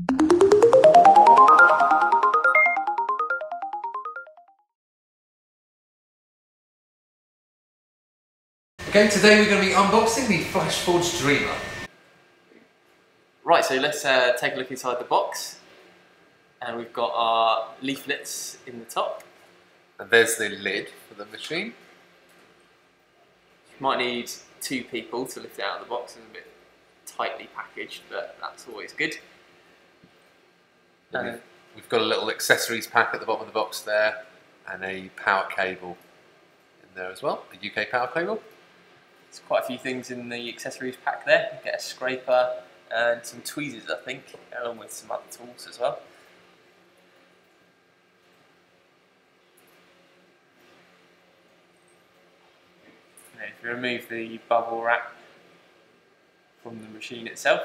Okay, today we're going to be unboxing the Flashforge Dreamer. Right, so let's uh, take a look inside the box. And we've got our leaflets in the top. And there's the lid for the machine. You might need two people to lift it out of the box. It's a bit tightly packaged, but that's always good. We've, we've got a little accessories pack at the bottom of the box there, and a power cable in there as well, a UK power cable. There's quite a few things in the accessories pack there. You get a scraper and some tweezers, I think, along with some other tools as well. If you remove the bubble wrap from the machine itself,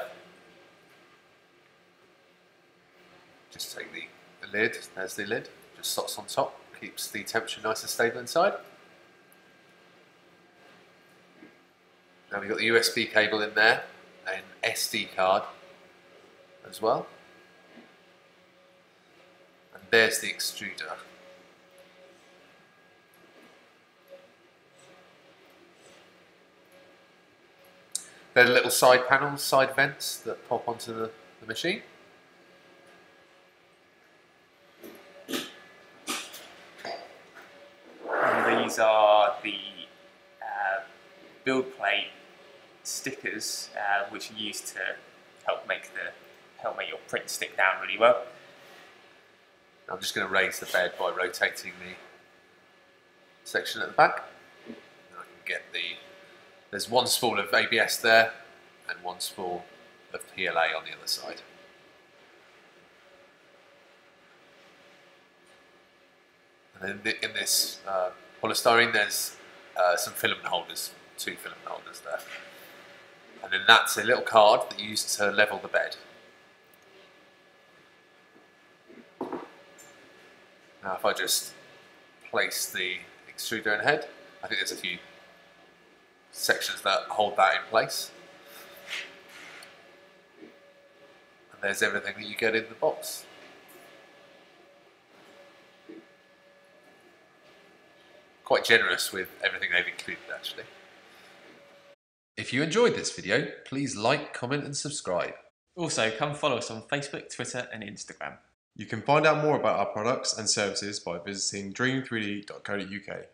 just take the, the lid, there's the lid, just slots on top, keeps the temperature nice and stable inside. Now we've got the USB cable in there, an SD card as well. And there's the extruder. They're the little side panels, side vents that pop onto the, the machine. and these are the uh, build plate stickers uh, which are used to help make the help make your print stick down really well. I'm just going to raise the bed by rotating the section at the back. I can get the, there's one spool of ABS there and one spool of PLA on the other side. And then in this uh, polystyrene there's uh, some filament holders, two filament holders there. And then that's a little card that you use to level the bed. Now if I just place the extruder in head, I think there's a few sections that hold that in place. And there's everything that you get in the box. Quite generous with everything they've included actually. If you enjoyed this video, please like, comment and subscribe. Also, come follow us on Facebook, Twitter, and Instagram. You can find out more about our products and services by visiting dream3d.co.uk.